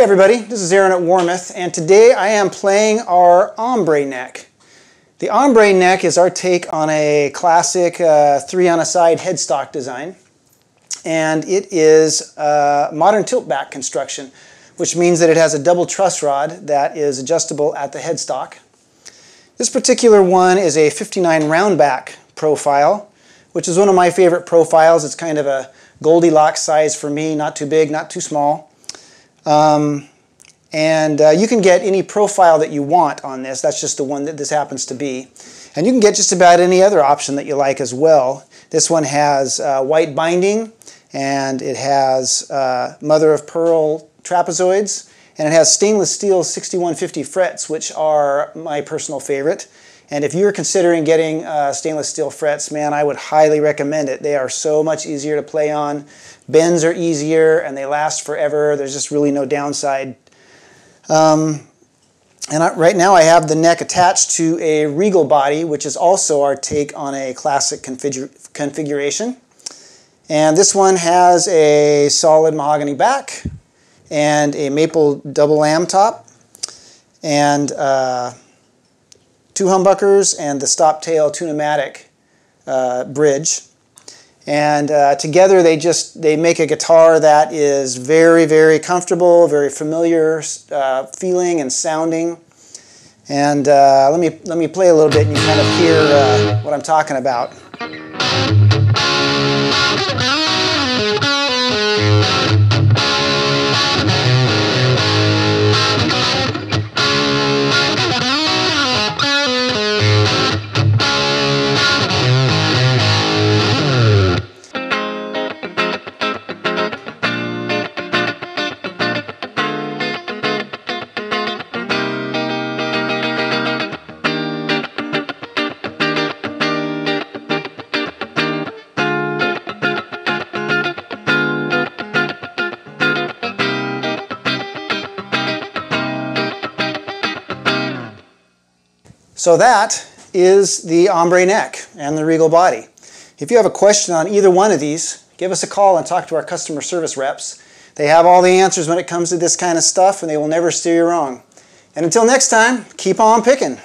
everybody, this is Aaron at Warmoth, and today I am playing our Hombre neck. The Hombre neck is our take on a classic uh, three on a side headstock design, and it is a modern tilt back construction, which means that it has a double truss rod that is adjustable at the headstock. This particular one is a 59 roundback profile, which is one of my favorite profiles. It's kind of a Goldilocks size for me, not too big, not too small. Um, and uh, you can get any profile that you want on this. That's just the one that this happens to be. And you can get just about any other option that you like as well. This one has uh, white binding and it has uh, mother of pearl trapezoids and it has stainless steel 6150 frets which are my personal favorite. And if you're considering getting uh, stainless steel frets, man, I would highly recommend it. They are so much easier to play on. Bends are easier and they last forever. There's just really no downside. Um, and I, right now I have the neck attached to a Regal body, which is also our take on a classic config configuration. And this one has a solid mahogany back and a maple double lamb top. And uh, two humbuckers and the stop tail Tune-o-matic uh, bridge. And uh, together they just they make a guitar that is very very comfortable, very familiar uh, feeling and sounding. And uh, let me let me play a little bit and you kind of hear uh, what I'm talking about. So that is the Hombre neck and the regal body. If you have a question on either one of these, give us a call and talk to our customer service reps. They have all the answers when it comes to this kind of stuff and they will never steer you wrong. And until next time, keep on picking.